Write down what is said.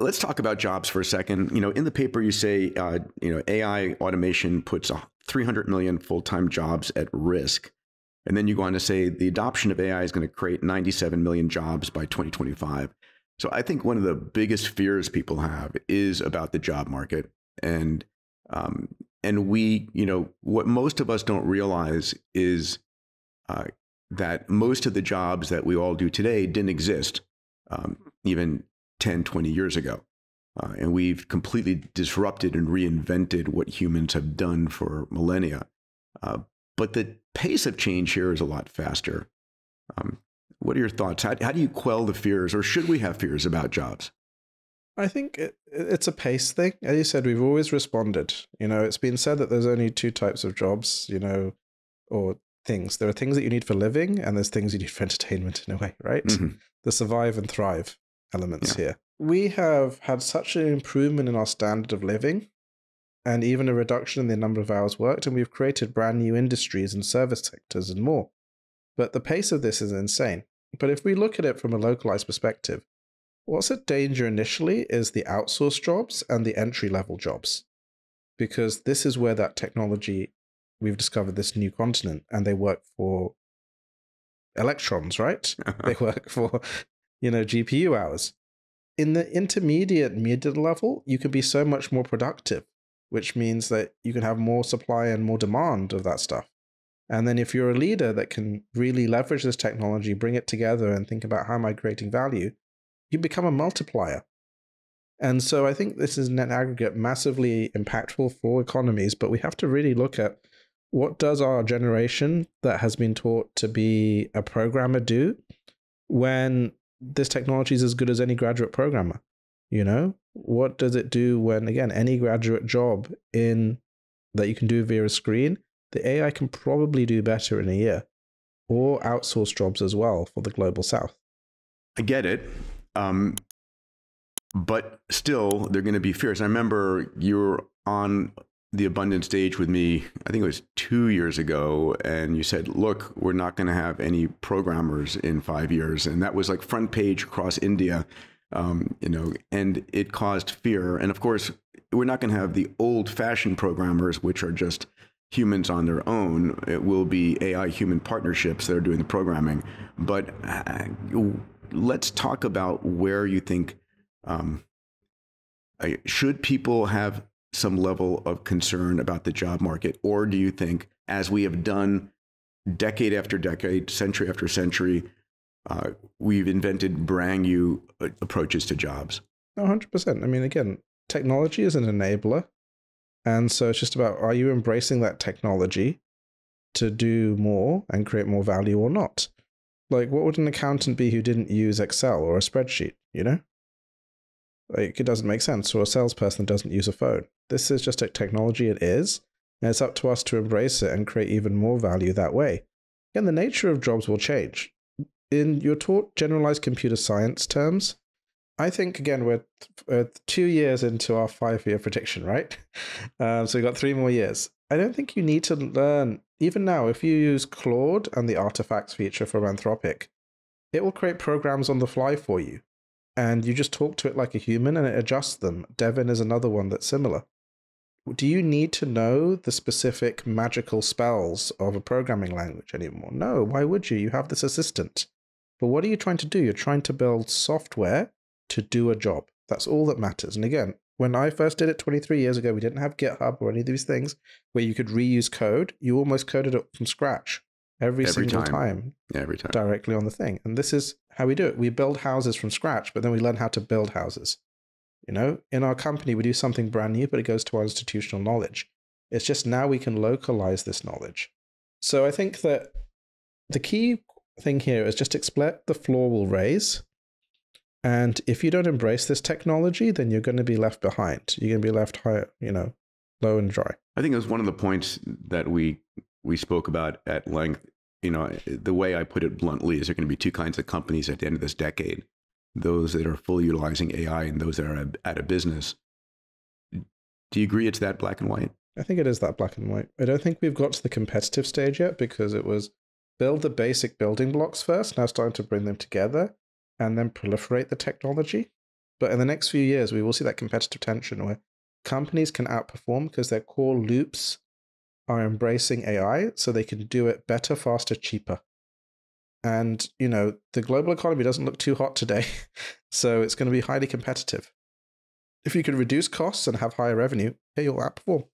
let's talk about jobs for a second. You know, in the paper you say, uh, you know, AI automation puts 300 million full-time jobs at risk. And then you go on to say the adoption of AI is going to create 97 million jobs by 2025. So I think one of the biggest fears people have is about the job market, and um, and we, you know, what most of us don't realize is uh, that most of the jobs that we all do today didn't exist um, even 10, 20 years ago. Uh, and we've completely disrupted and reinvented what humans have done for millennia. Uh, but the pace of change here is a lot faster. Um, what are your thoughts? How, how do you quell the fears, or should we have fears about jobs? I think it, it's a pace thing. As you said, we've always responded. You know, it's been said that there's only two types of jobs, you know, or things. There are things that you need for living, and there's things you need for entertainment in a way, right? Mm-hmm. The survive and thrive elements yeah. here. We have had such an improvement in our standard of living and even a reduction in the number of hours worked, and we've created brand new industries and service sectors and more. But the pace of this is insane. But if we look at it from a localized perspective, what's at danger initially is the outsourced jobs and the entry level jobs. Because this is where that technology, we've discovered this new continent, and they work for electrons, right? they work for you know, GPU hours. In the intermediate mid level, you can be so much more productive, which means that you can have more supply and more demand of that stuff. And then if you're a leader that can really leverage this technology, bring it together and think about how am I creating value, you become a multiplier. And so I think this is net aggregate massively impactful for economies, but we have to really look at what does our generation that has been taught to be a programmer do when this technology is as good as any graduate programmer. You know, what does it do when again any graduate job in that you can do via a screen, the AI can probably do better in a year, or outsource jobs as well for the global south. I get it. Um, but still, they're going to be fierce. I remember you were on the Abundance stage with me, I think it was two years ago, and you said, look, we're not going to have any programmers in five years. And that was like front page across India, um, you know, and it caused fear. And of course, we're not going to have the old fashioned programmers, which are just humans on their own. It will be AI human partnerships that are doing the programming. But uh, let's talk about where you think um, should people have some level of concern about the job market? Or do you think, as we have done decade after decade, century after century, uh, we've invented brand new uh, approaches to jobs? 100%. I mean, again, technology is an enabler. And so it's just about are you embracing that technology to do more and create more value or not? Like, what would an accountant be who didn't use Excel or a spreadsheet, you know? Like, it doesn't make sense. Or a salesperson doesn't use a phone. This is just a technology, it is. And it's up to us to embrace it and create even more value that way. Again, the nature of jobs will change. In your taught generalized computer science terms, I think, again, we're, two years into our five year prediction, right? Um, so we've got three more years. I don't think you need to learn, even now, if you use Claude and the artifacts feature from Anthropic, it will create programs on the fly for you and you just talk to it like a human and it adjusts them. Devin is another one that's similar. Do you need to know the specific magical spells of a programming language anymore? No, why would you? You have this assistant. But what are you trying to do? You're trying to build software to do a job. That's all that matters. And again, when I first did it 23 years ago, we didn't have GitHub or any of these things where you could reuse code. You almost coded it from scratch every, every single time. time. Every time. Directly on the thing. And this is how we do it. We build houses from scratch, but then we learn how to build houses. You know, in our company, we do something brand new, but it goes to our institutional knowledge. It's just now we can localize this knowledge. So I think that the key thing here is just expect the floor will raise. And if you don't embrace this technology, then you're going to be left behind. You're going to be left high, you know, low and dry. I think it was one of the points that we we spoke about at length. You know, the way I put it bluntly is there going to be two kinds of companies at the end of this decade those that are fully utilizing AI and those that are at a business. Do you agree it's that black and white? I think it is that black and white. I don't think we've got to the competitive stage yet because it was build the basic building blocks first. Now time to bring them together and then proliferate the technology. But in the next few years, we will see that competitive tension where companies can outperform because their core loops are embracing AI so they can do it better, faster, cheaper. And, you know, the global economy doesn't look too hot today. so it's going to be highly competitive. If you can reduce costs and have higher revenue, hey, you'll outperform.